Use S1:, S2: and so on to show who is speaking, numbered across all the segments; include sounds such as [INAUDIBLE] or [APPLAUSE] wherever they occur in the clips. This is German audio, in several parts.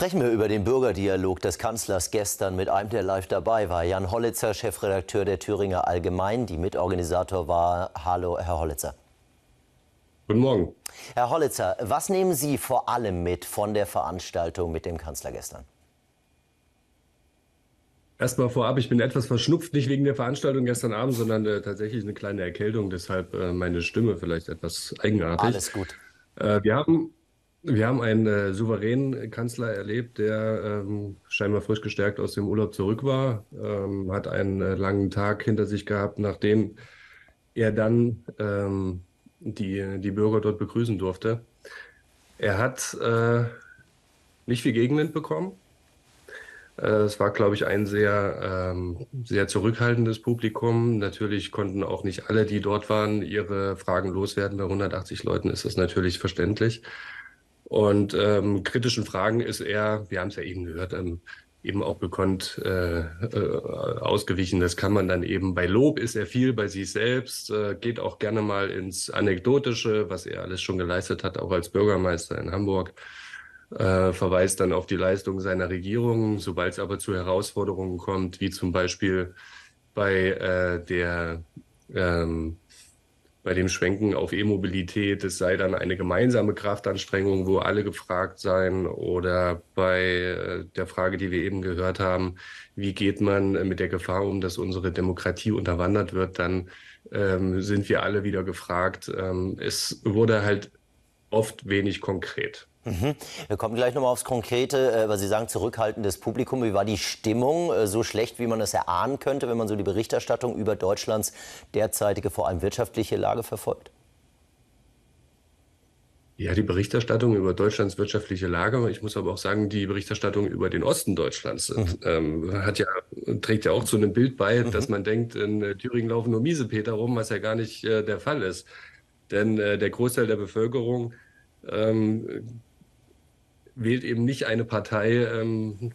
S1: Sprechen wir über den Bürgerdialog des Kanzlers gestern mit einem, der live dabei war. Jan Hollitzer, Chefredakteur der Thüringer Allgemein. Die Mitorganisator war. Hallo, Herr Hollitzer.
S2: Guten Morgen.
S1: Herr Hollitzer, was nehmen Sie vor allem mit von der Veranstaltung mit dem Kanzler gestern?
S2: Erstmal vorab, ich bin etwas verschnupft, nicht wegen der Veranstaltung gestern Abend, sondern äh, tatsächlich eine kleine Erkältung, deshalb äh, meine Stimme vielleicht etwas eigenartig.
S1: Alles gut.
S2: Äh, wir haben wir haben einen äh, souveränen Kanzler erlebt, der ähm, scheinbar frisch gestärkt aus dem Urlaub zurück war, ähm, hat einen äh, langen Tag hinter sich gehabt, nachdem er dann ähm, die, die Bürger dort begrüßen durfte. Er hat äh, nicht viel Gegenwind bekommen. Äh, es war, glaube ich, ein sehr, ähm, sehr zurückhaltendes Publikum. Natürlich konnten auch nicht alle, die dort waren, ihre Fragen loswerden. Bei 180 Leuten ist das natürlich verständlich. Und ähm, kritischen Fragen ist er, wir haben es ja eben gehört, ähm, eben auch gekonnt äh, äh, ausgewichen. Das kann man dann eben bei Lob ist er viel bei sich selbst, äh, geht auch gerne mal ins Anekdotische, was er alles schon geleistet hat, auch als Bürgermeister in Hamburg. Äh, verweist dann auf die Leistung seiner Regierung, sobald es aber zu Herausforderungen kommt, wie zum Beispiel bei äh, der ähm, bei dem Schwenken auf E-Mobilität, es sei dann eine gemeinsame Kraftanstrengung, wo alle gefragt seien, oder bei äh, der Frage, die wir eben gehört haben, wie geht man mit der Gefahr um, dass unsere Demokratie unterwandert wird, dann ähm, sind wir alle wieder gefragt. Ähm, es wurde halt oft wenig konkret.
S1: Mhm. Wir kommen gleich nochmal aufs Konkrete, äh, weil Sie sagen, zurückhaltendes Publikum. Wie war die Stimmung? Äh, so schlecht, wie man das erahnen könnte, wenn man so die Berichterstattung über Deutschlands derzeitige, vor allem wirtschaftliche Lage verfolgt?
S2: Ja, die Berichterstattung über Deutschlands wirtschaftliche Lage, ich muss aber auch sagen, die Berichterstattung über den Osten Deutschlands mhm. ähm, hat ja, trägt ja auch zu einem Bild bei, mhm. dass man denkt, in äh, Thüringen laufen nur Miesepeter rum, was ja gar nicht äh, der Fall ist. Denn äh, der Großteil der Bevölkerung ähm, wählt eben nicht eine Partei, ähm,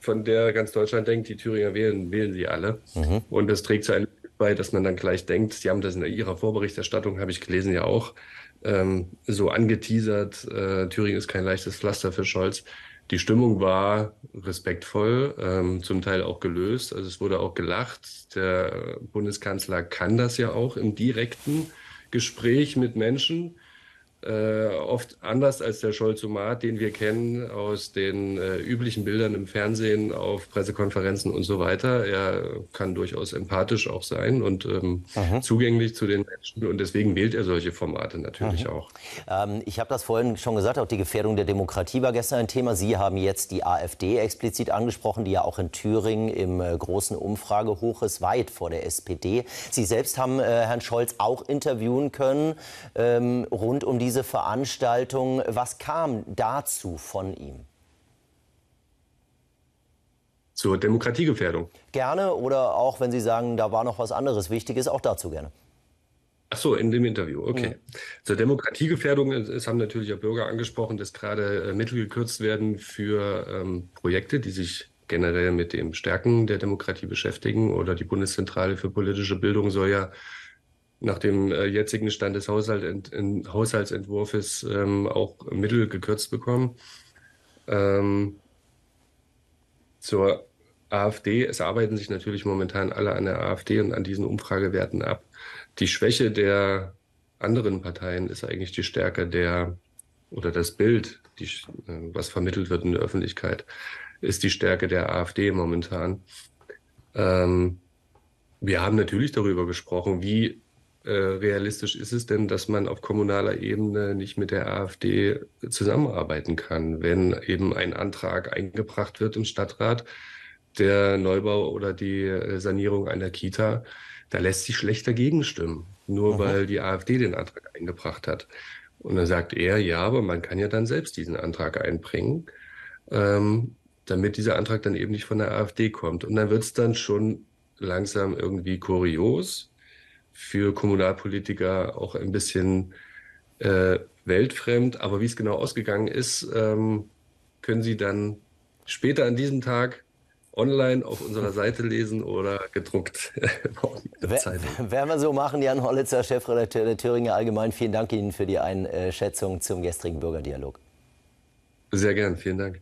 S2: von der ganz Deutschland denkt, die Thüringer wählen, wählen sie alle. Mhm. Und das trägt zu einem bei, dass man dann gleich denkt, sie haben das in ihrer Vorberichterstattung, habe ich gelesen, ja auch ähm, so angeteasert, äh, Thüringen ist kein leichtes Pflaster für Scholz. Die Stimmung war respektvoll, ähm, zum Teil auch gelöst. Also es wurde auch gelacht. Der Bundeskanzler kann das ja auch im direkten Gespräch mit Menschen äh, oft anders als der Scholzomat, den wir kennen aus den äh, üblichen Bildern im Fernsehen, auf Pressekonferenzen und so weiter. Er kann durchaus empathisch auch sein und ähm, zugänglich zu den Menschen und deswegen wählt er solche Formate natürlich Aha. auch.
S1: Ähm, ich habe das vorhin schon gesagt, auch die Gefährdung der Demokratie war gestern ein Thema. Sie haben jetzt die AfD explizit angesprochen, die ja auch in Thüringen im äh, großen Umfragehoch ist, weit vor der SPD. Sie selbst haben äh, Herrn Scholz auch interviewen können ähm, rund um die diese Veranstaltung. Was kam dazu von ihm?
S2: Zur Demokratiegefährdung.
S1: Gerne oder auch, wenn Sie sagen, da war noch was anderes Wichtiges, auch dazu gerne.
S2: Ach so, in dem Interview, okay. Mhm. Zur Demokratiegefährdung, es haben natürlich auch Bürger angesprochen, dass gerade äh, Mittel gekürzt werden für ähm, Projekte, die sich generell mit dem Stärken der Demokratie beschäftigen. Oder die Bundeszentrale für politische Bildung soll ja nach dem äh, jetzigen Stand des Haushalt, in, Haushaltsentwurfs ähm, auch Mittel gekürzt bekommen. Ähm, zur AfD, es arbeiten sich natürlich momentan alle an der AfD und an diesen Umfragewerten ab. Die Schwäche der anderen Parteien ist eigentlich die Stärke der oder das Bild, die, äh, was vermittelt wird in der Öffentlichkeit, ist die Stärke der AfD momentan. Ähm, wir haben natürlich darüber gesprochen, wie äh, realistisch ist es denn, dass man auf kommunaler Ebene nicht mit der AfD zusammenarbeiten kann, wenn eben ein Antrag eingebracht wird im Stadtrat, der Neubau oder die äh, Sanierung einer Kita, da lässt sich schlecht dagegen stimmen, nur mhm. weil die AfD den Antrag eingebracht hat. Und dann sagt er, ja, aber man kann ja dann selbst diesen Antrag einbringen, ähm, damit dieser Antrag dann eben nicht von der AfD kommt. Und dann wird es dann schon langsam irgendwie kurios, für Kommunalpolitiker auch ein bisschen äh, weltfremd. Aber wie es genau ausgegangen ist, ähm, können Sie dann später an diesem Tag online auf unserer Seite lesen oder gedruckt. [LAUGHS]
S1: Werden wir so machen, Jan Hollitzer, Chefredakteur der Thüringer Allgemein. Vielen Dank Ihnen für die Einschätzung zum gestrigen Bürgerdialog.
S2: Sehr gern, vielen Dank.